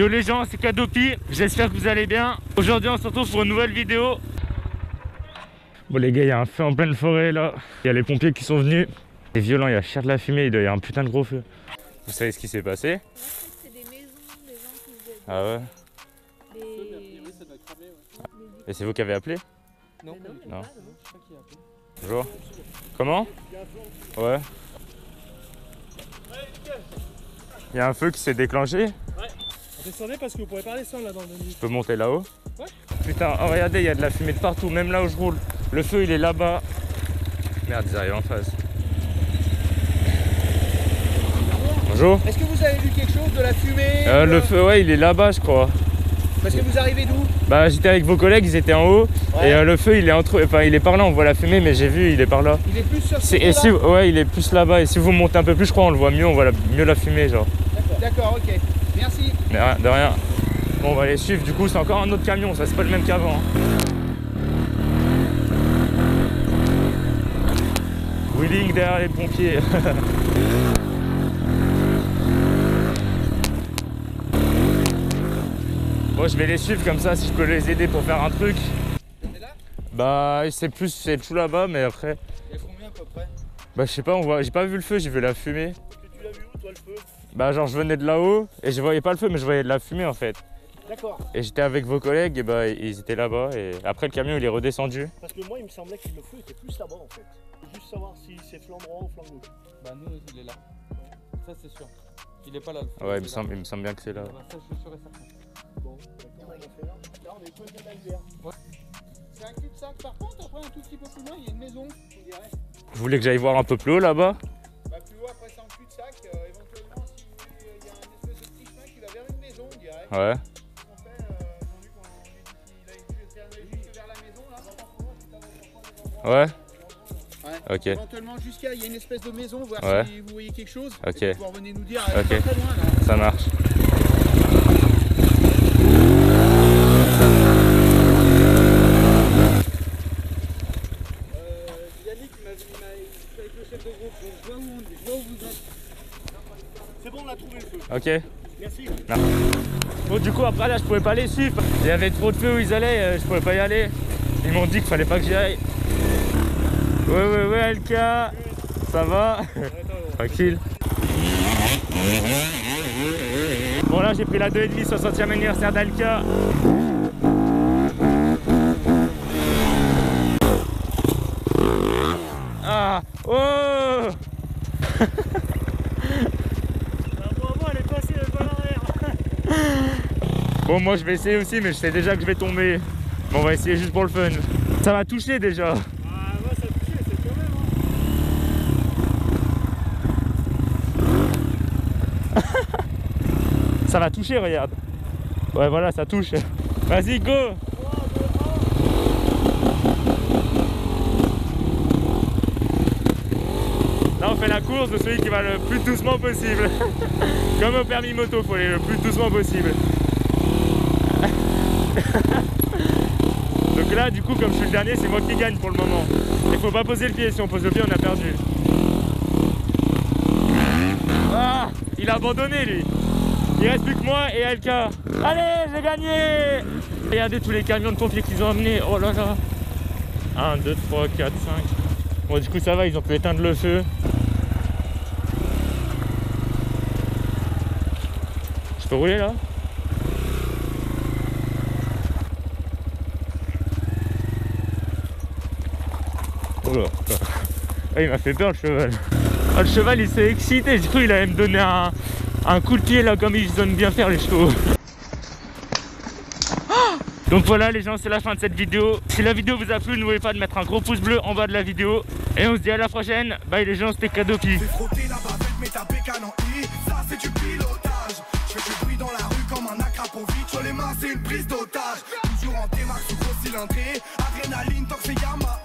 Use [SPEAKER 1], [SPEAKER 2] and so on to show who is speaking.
[SPEAKER 1] Yo les gens, c'est Kadopi, j'espère que vous allez bien. Aujourd'hui on se retrouve pour une nouvelle vidéo. Bon les gars, il y a un feu en pleine forêt là. Il y a les pompiers qui sont venus. C'est violent, il y a cher de la fumée, il doit y avoir un putain de gros feu. Vous savez ce qui s'est passé
[SPEAKER 2] C'est des maisons, des gens qui faisaient
[SPEAKER 1] Ah ouais. Et c'est vous qui avez appelé
[SPEAKER 2] Non, non,
[SPEAKER 1] non. Bonjour. Comment Ouais. Il y a un feu qui s'est déclenché
[SPEAKER 3] Descendez parce que vous pourrez pas descendre là dans le
[SPEAKER 1] Je peux monter là-haut
[SPEAKER 3] Ouais.
[SPEAKER 1] Putain, oh, regardez, il y a de la fumée de partout, même là où je roule. Le feu, il est là-bas. Merde, ils arrivent en face. Bonjour.
[SPEAKER 3] Est-ce que vous avez vu quelque chose de la fumée
[SPEAKER 1] Euh, le feu, ouais, il est là-bas, je crois.
[SPEAKER 3] Parce que vous arrivez d'où?
[SPEAKER 1] Bah, j'étais avec vos collègues, ils étaient en haut.
[SPEAKER 3] Ouais.
[SPEAKER 1] Et euh, le feu, il est entre. Enfin, il est par là, on voit la fumée, mais j'ai vu, il est par là.
[SPEAKER 3] Il est plus sur ce
[SPEAKER 1] Et si, ouais, il est plus là-bas. Et si vous montez un peu plus, je crois, on le voit mieux, on voit la- mieux la fumée, genre.
[SPEAKER 3] D'accord, ok. Merci.
[SPEAKER 1] Mais rien- de rien. Bon, on va les suivre. Du coup, c'est encore un autre camion. Ça, c'est pas le même qu'avant. hein. Wheeling derrière les pompiers. bon, je vais les suivre comme ça si je peux les aider pour faire un truc.
[SPEAKER 3] Là?
[SPEAKER 1] Bah, c'est plus, c'est tout là-bas, mais après.
[SPEAKER 3] Il y a combien à peu près?
[SPEAKER 1] Bah, je sais pas, on voit. J'ai pas vu le feu, j'ai vu la fumée.
[SPEAKER 3] Tu l'as vu où toi le feu?
[SPEAKER 1] Bah, genre, je venais de là-haut et je voyais pas le feu, mais je voyais de la fumée en fait.
[SPEAKER 3] D'accord.
[SPEAKER 1] Et j'étais avec vos collègues et bah ils étaient là-bas et après le camion il est redescendu.
[SPEAKER 4] Parce que moi, il me semblait que le feu était plus là-bas en fait. Juste savoir si c'est flanc droit ou flanc gauche.
[SPEAKER 5] Bah nous il est là. Ça c'est sûr. Il est pas là le feu,
[SPEAKER 1] Ouais, il me
[SPEAKER 5] là.
[SPEAKER 1] semble, il me semble bien que c'est là.
[SPEAKER 5] Ah bah, ça je suis sûr et certain.
[SPEAKER 4] Bon, d'accord, on va faire. Là, on est peu de d'Albert.
[SPEAKER 3] C'est un cul-de-sac. Par contre, après un tout petit peu plus loin, il y a une maison, on dirait.
[SPEAKER 1] Vous voulez que j'aille voir un peu plus haut là-bas?
[SPEAKER 3] Là.
[SPEAKER 1] Ouais
[SPEAKER 3] Ouais.
[SPEAKER 1] Ok.
[SPEAKER 3] Éventuellement jusqu'à, il y a une espèce de maison, voir
[SPEAKER 1] Ouais.
[SPEAKER 3] si vous voyez quelque chose.
[SPEAKER 1] Ok.
[SPEAKER 3] Vous revenez nous dire,
[SPEAKER 1] Ok.
[SPEAKER 3] très loin là.
[SPEAKER 1] Ça marche.
[SPEAKER 3] Euh, Yannick il m'a dit, il m'a- je suis avec le chef de groupe, donc je vois où, on- je vois où vous êtes.
[SPEAKER 4] C'est bon, on a trouvé le feu.
[SPEAKER 1] Ok.
[SPEAKER 4] Merci.
[SPEAKER 1] Bon du coup après là je pouvais pas les suivre. Il y avait trop de feu où ils allaient, euh, je pouvais pas y aller. Ils m'ont dit qu'il fallait pas que j'y aille. Ouais ouais ouais LK Ça va? Tranquille. Bon là j'ai pris la 2,5 60e anniversaire d'Alka. Ah Oh
[SPEAKER 4] Pour moi, elle est passée le bal arrière.
[SPEAKER 1] Bon moi je vais essayer aussi mais je sais déjà que je vais tomber. Bon on va essayer juste pour le fun. Ça va toucher déjà.
[SPEAKER 4] Ah, moi, ça a touché, c'est quand même. Hein.
[SPEAKER 1] Ça va toucher regarde. Ouais voilà ça touche. Vas-y go Là on fait la course de celui qui va le plus doucement possible. Comme au permis moto, faut aller le plus doucement possible. Donc là du coup comme je suis le dernier c'est moi qui gagne pour le moment. Il faut pas poser le pied, si on pose le pied on a perdu. Ah Il a abandonné lui Il reste plus que moi et LK. Allez j'ai gagné Regardez tous les camions de pompiers qu'ils ont emmenés. Oh là là 1, 2, 3, 4, 5. Bon du coup ça va, ils ont pu éteindre le feu. Je peux rouler là? Oh là. Ah, il m'a fait peur le cheval. Ah, le cheval il s'est excité, du coup il allait me donner un, un coup de pied là comme ils aiment bien faire les chevaux. Donc voilà les gens c'est la fin de cette vidéo. Si la vidéo vous a plu n'oubliez pas de mettre un gros pouce bleu en bas de la vidéo. Et on se dit à la prochaine. Bye les gens c'était Kadopi.
[SPEAKER 6] C'est une prise. Toujours en c'est Yamaha.